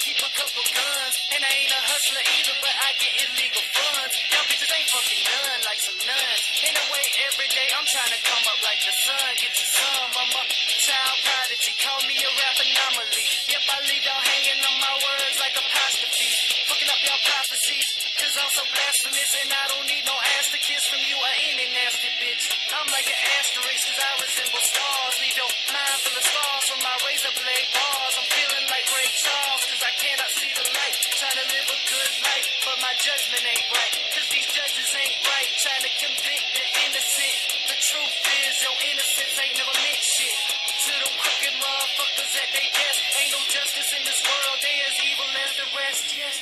keep a couple guns. And I ain't a hustler either, but I get illegal funds. Y'all bitches ain't fucking none like some nuns. In a way, every day I'm trying to come up like the sun. Get you some, I'm a child prodigy. Call me a rap anomaly. Yep, I leave y'all hanging on my words like apostrophe. Fucking up y'all prophecies. Cause I'm so blasphemous and I don't need no ass to kiss from you I ain't a nasty bitch. I'm like an asterisk cause I resemble stars. Leave your mind full of stars judgment ain't right. Cause these judges ain't right. Trying to convict the innocent. The truth is your innocence ain't never meant shit. To them crooked motherfuckers at they desk. Ain't no justice in this world. They as evil as the rest. Yes.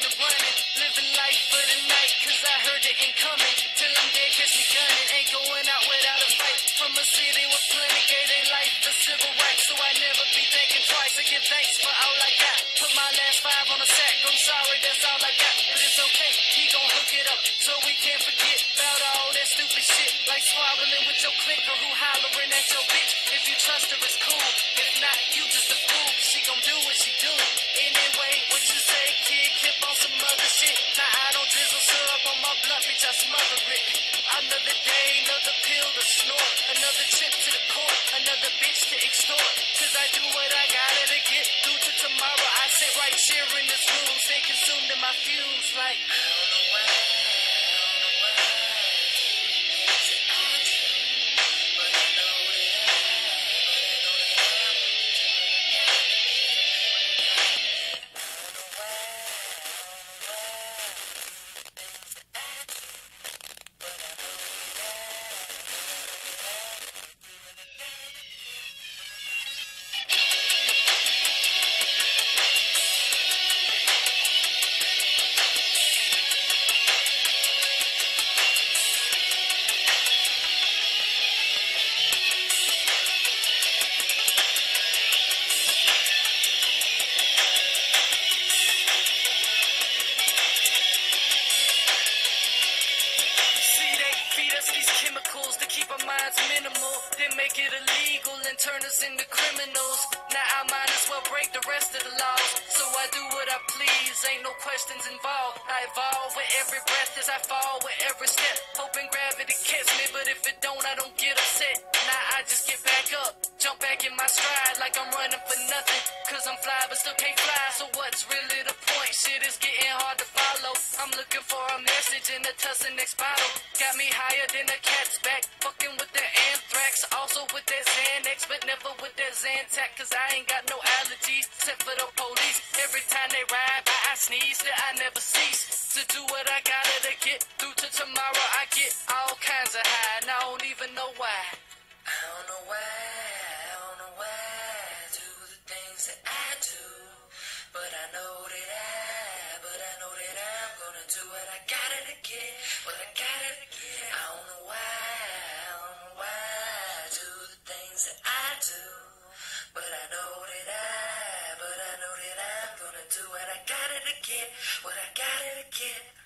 To running. Living life for the night, cause I heard it ain't coming. Till I'm dead, catch me gunning. Ain't going out without a fight. From a city with plenty, their life for civil rights. So I never be thinking twice. I give thanks for all I got. Put my last five on the sack. I'm sorry, that's all I got. But it's okay, he gon' hook it up. So we can't forget about all that stupid shit. Like squabbling with your clicker who hollering at your bitch. If you trust her, it's cool. If not, you just a fool. She gon' do what she do. Other shit. Now I don't drizzle syrup on my blunt, bitch, I smother it. Another day, another pill to snort. Another trip to the court, another bitch to extort. Cause I do what I gotta to get through to tomorrow. I sit right here in this room, stay consumed in my fumes like. I don't know why, chemicals to keep our minds minimal, then make it illegal and turn us into criminals. Now I might as well break the rest of the laws. So I do what I please, ain't no questions involved. I evolve with every breath as I fall with every step. Hoping gravity catch me, but if it don't, I don't get upset. Now I just get back up, jump back in my stride like I'm running for nothing. Cause I'm fly, but still can't fly. So what's really the point? Shit is getting hard to follow. I'm looking for a message in the Tussin next bottle. Got me higher than a cat's back. Fucking with the anthrax. Also with that Xanax, but never with that Zantac. Cause I ain't got no allergies, except for the police. Every time they ride by, I sneeze. That I never cease to do what I gotta to get through to tomorrow. I get all kinds of high, and I don't even know why. I don't know why, I don't know why I do the things that I do. It. I got it again, but I got it again. I don't know why I don't know why I do the things that I, do, but I know that I'm gonna do what I gotta get,